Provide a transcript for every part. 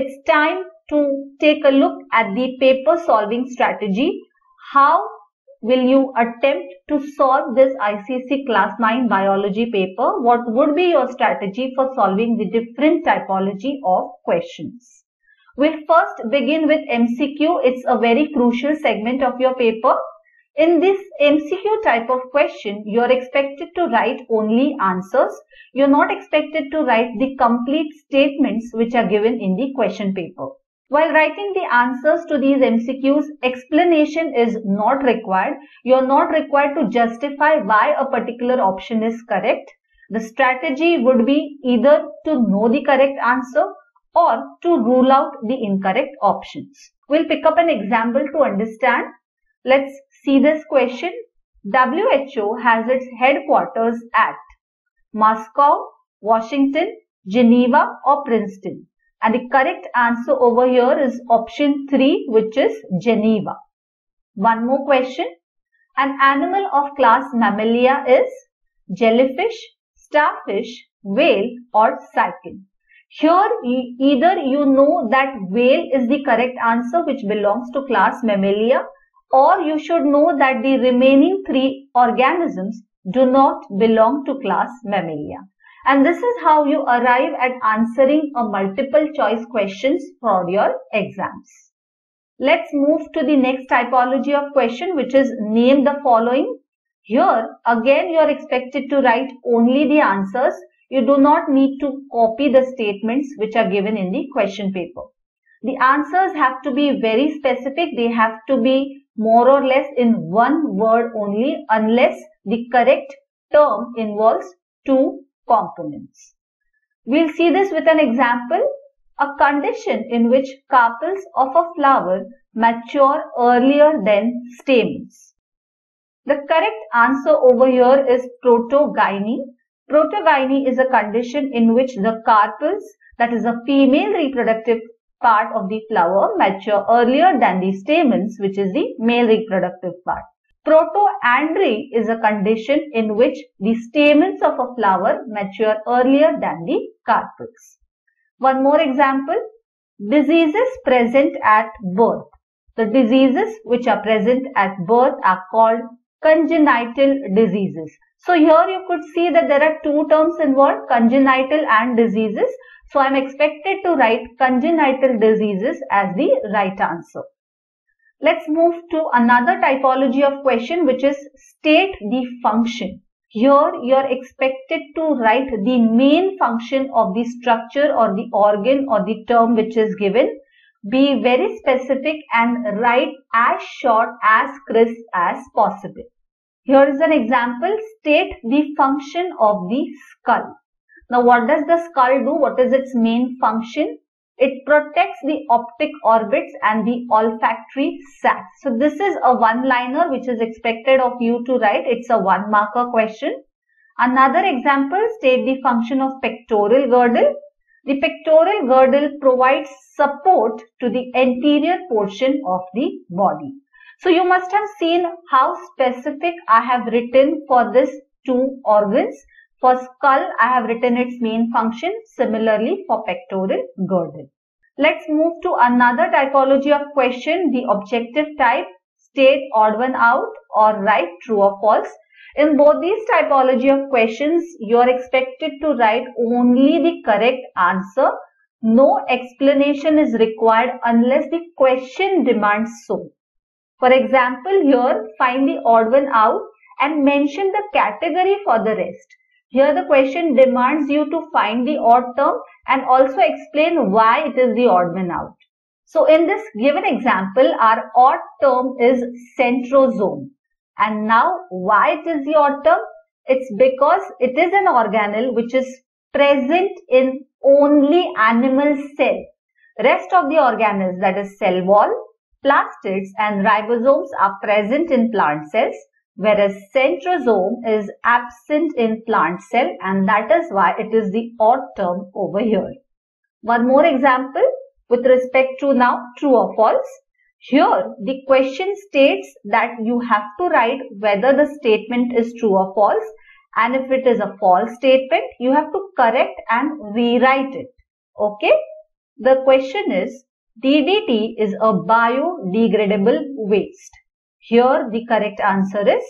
it's time to take a look at the paper solving strategy. How will you attempt to solve this ICSE class 9 biology paper? What would be your strategy for solving the different typology of questions? We'll first begin with MCQ. It's a very crucial segment of your paper. In this MCQ type of question, you are expected to write only answers. You're not expected to write the complete statements which are given in the question paper. While writing the answers to these MCQs, explanation is not required. You're not required to justify why a particular option is correct. The strategy would be either to know the correct answer or to rule out the incorrect options. We'll pick up an example to understand. Let's see this question. WHO has its headquarters at Moscow, Washington, Geneva or Princeton. And the correct answer over here is option 3 which is Geneva. One more question. An animal of class Mammalia is jellyfish, starfish, whale or cycad. Here either you know that whale is the correct answer which belongs to class Mammalia or you should know that the remaining three organisms do not belong to class Mammalia. And this is how you arrive at answering a multiple choice questions for your exams. Let's move to the next typology of question which is name the following. Here again you are expected to write only the answers. You do not need to copy the statements which are given in the question paper. The answers have to be very specific. They have to be more or less in one word only unless the correct term involves two components. We'll see this with an example. A condition in which carpels of a flower mature earlier than stamens. The correct answer over here is protogyny. Protogyny is a condition in which the carpels, that is a female reproductive part of the flower, mature earlier than the stamens, which is the male reproductive part. Protoandry is a condition in which the stamens of a flower mature earlier than the carpels. One more example, diseases present at birth. The diseases which are present at birth are called congenital diseases. So here you could see that there are two terms involved, congenital and diseases. So I am expected to write congenital diseases as the right answer. Let's move to another typology of question which is state the function. Here you are expected to write the main function of the structure or the organ or the term which is given. Be very specific and write as short as crisp as possible. Here is an example. State the function of the skull. Now what does the skull do? What is its main function? It protects the optic orbits and the olfactory sac. So this is a one-liner which is expected of you to write. It's a one-marker question. Another example, state the function of pectoral girdle. The pectoral girdle provides support to the anterior portion of the body. So you must have seen how specific I have written for this two organs. For skull, I have written its main function. Similarly, for pectoral girdle. Let's move to another typology of question, the objective type. State odd one out or write true or false. In both these typology of questions, you are expected to write only the correct answer. No explanation is required unless the question demands so. For example, here find the odd one out and mention the category for the rest. Here the question demands you to find the odd term and also explain why it is the odd one out. So in this given example, our odd term is centrosome. And now why it is the term? It's because it is an organelle which is present in only animal cell. Rest of the organelles that is cell wall, plastids and ribosomes are present in plant cells whereas centrosome is absent in plant cell and that is why it is the odd term over here. One more example with respect to now true or false. Here the question states that you have to write whether the statement is true or false and if it is a false statement you have to correct and rewrite it. Okay. the question is DDT is a biodegradable waste. Here the correct answer is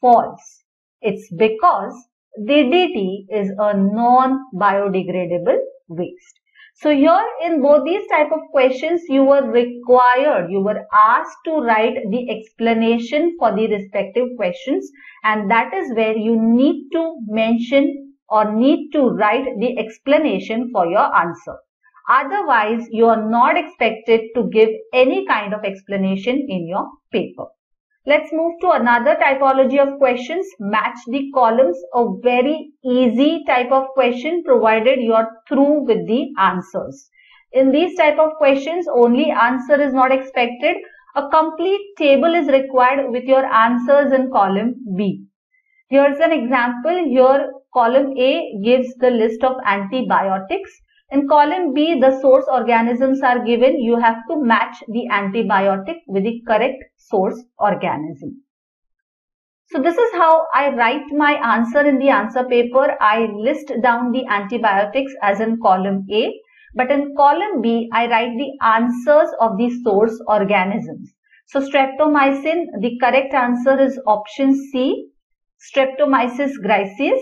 false. It's because DDT is a non-biodegradable waste. So here in both these type of questions, you were required, you were asked to write the explanation for the respective questions and that is where you need to mention or need to write the explanation for your answer. Otherwise, you are not expected to give any kind of explanation in your paper. Let's move to another typology of questions. Match the columns. A very easy type of question provided you are through with the answers. In these type of questions, only answer is not expected. A complete table is required with your answers in column B. Here's an example. Here column A gives the list of antibiotics. In column B, the source organisms are given. You have to match the antibiotic with the correct source organism. So this is how I write my answer in the answer paper. I list down the antibiotics as in column A. But in column B, I write the answers of the source organisms. So streptomycin, the correct answer is option C. Streptomyces griseus,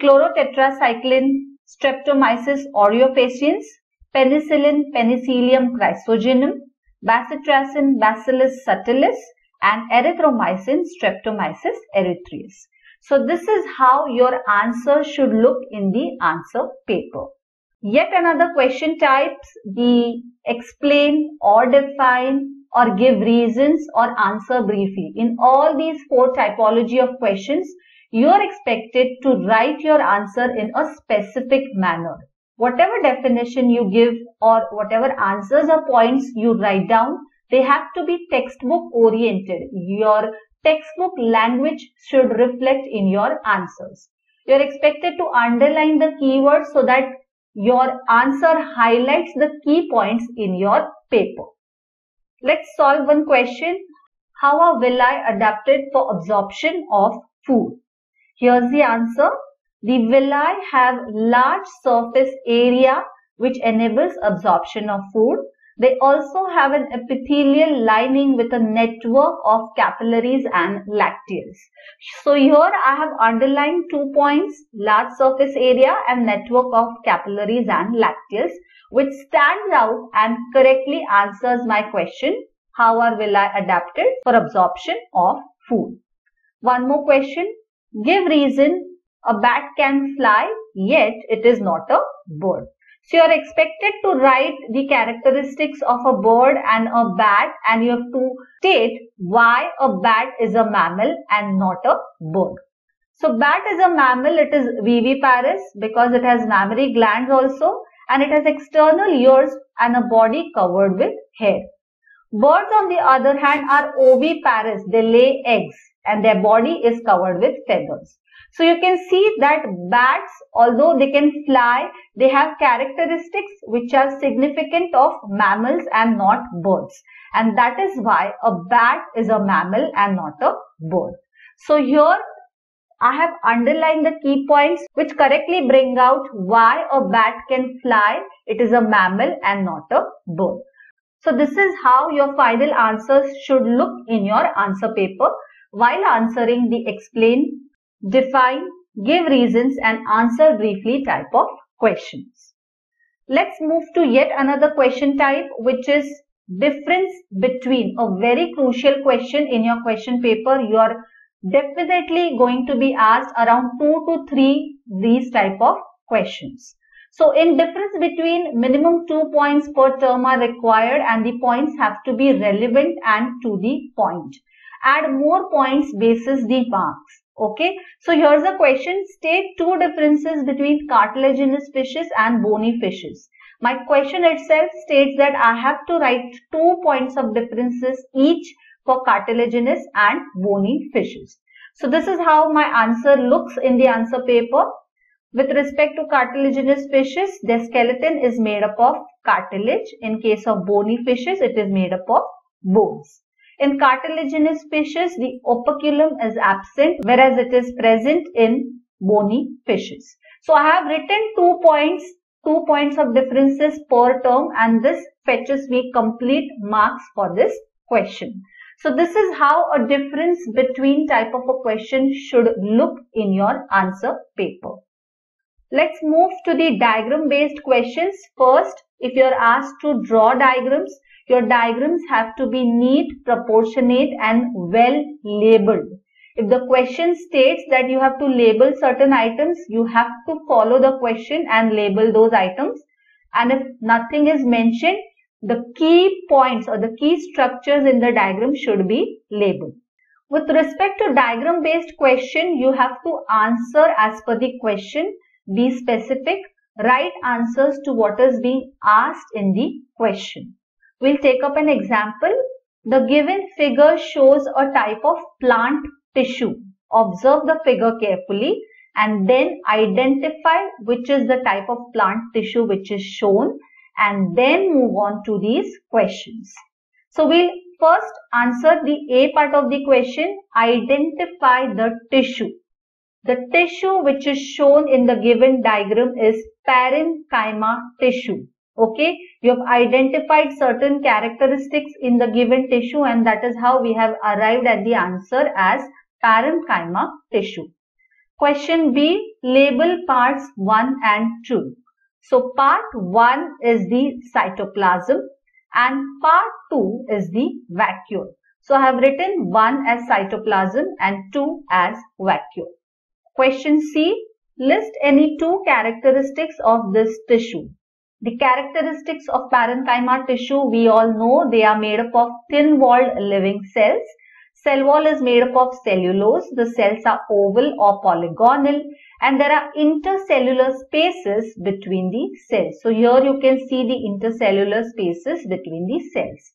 chlorotetracycline Streptomyces aureofaciens, penicillin penicillium chrysogenum, bacitracin bacillus subtilis, and erythromycin streptomyces erythraeus. So this is how your answer should look in the answer paper. Yet another question types the explain or define or give reasons or answer briefly. In all these four typology of questions, you are expected to write your answer in a specific manner. Whatever definition you give or whatever answers or points you write down, they have to be textbook oriented. Your textbook language should reflect in your answers. You are expected to underline the keywords so that your answer highlights the key points in your paper. Let's solve one question. How are villi adapted for absorption of food? Here's the answer. The villi have large surface area which enables absorption of food. They also have an epithelial lining with a network of capillaries and lacteals. So here I have underlined two points, large surface area and network of capillaries and lacteals, which stands out and correctly answers my question, how are villi adapted for absorption of food? One more question, Give reason a bat can fly yet it is not a bird. So you are expected to write the characteristics of a bird and a bat and you have to state why a bat is a mammal and not a bird. So bat is a mammal, it is viviparous because it has mammary glands also and it has external ears and a body covered with hair. Birds on the other hand are oviparous, they lay eggs and their body is covered with feathers. So you can see that bats, although they can fly, they have characteristics which are significant of mammals and not birds. And that is why a bat is a mammal and not a bird. So here I have underlined the key points which correctly bring out why a bat can fly. It is a mammal and not a bird. So this is how your final answers should look in your answer paper while answering the explain, define, give reasons and answer briefly type of questions. Let's move to yet another question type which is difference between a very crucial question in your question paper. You are definitely going to be asked around 2 to 3 these type of questions. So in difference between minimum 2 points per term are required and the points have to be relevant and to the point add more points basis the marks. Okay. So here's a question. State two differences between cartilaginous fishes and bony fishes. My question itself states that I have to write two points of differences each for cartilaginous and bony fishes. So this is how my answer looks in the answer paper. With respect to cartilaginous fishes, their skeleton is made up of cartilage. In case of bony fishes, it is made up of bones. In cartilaginous fishes, the operculum is absent, whereas it is present in bony fishes. So I have written two points 2 points of differences per term and this fetches me complete marks for this question. So this is how a difference between type of a question should look in your answer paper. Let's move to the diagram based questions. First, if you're asked to draw diagrams, your diagrams have to be neat, proportionate and well labeled. If the question states that you have to label certain items, you have to follow the question and label those items. And if nothing is mentioned, the key points or the key structures in the diagram should be labeled. With respect to diagram based question, you have to answer as per the question, be specific, write answers to what is being asked in the question. We'll take up an example. The given figure shows a type of plant tissue. Observe the figure carefully and then identify which is the type of plant tissue which is shown and then move on to these questions. So we'll first answer the A part of the question, identify the tissue. The tissue which is shown in the given diagram is parenchyma tissue. Okay, you have identified certain characteristics in the given tissue and that is how we have arrived at the answer as parenchyma tissue. Question B, label parts 1 and 2. So part 1 is the cytoplasm and part 2 is the vacuole. So I have written 1 as cytoplasm and 2 as vacuole. Question C. List any two characteristics of this tissue. The characteristics of parenchyma tissue, we all know they are made up of thin-walled living cells Cell wall is made up of cellulose. The cells are oval or polygonal and there are intercellular spaces between the cells. So here you can see the intercellular spaces between the cells.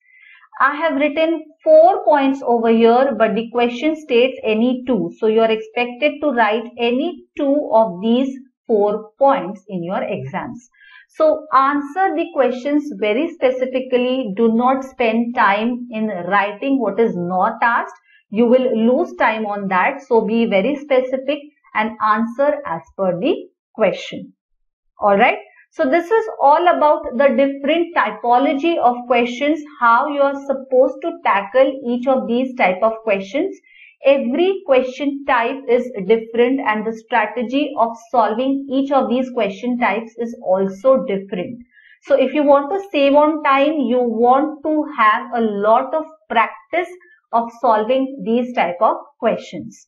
I have written four points over here but the question states any two. So you are expected to write any two of these four points in your exams. So answer the questions very specifically. Do not spend time in writing what is not asked. You will lose time on that. So be very specific and answer as per the question. Alright. So this is all about the different typology of questions, how you are supposed to tackle each of these type of questions every question type is different and the strategy of solving each of these question types is also different. So if you want to save on time, you want to have a lot of practice of solving these type of questions.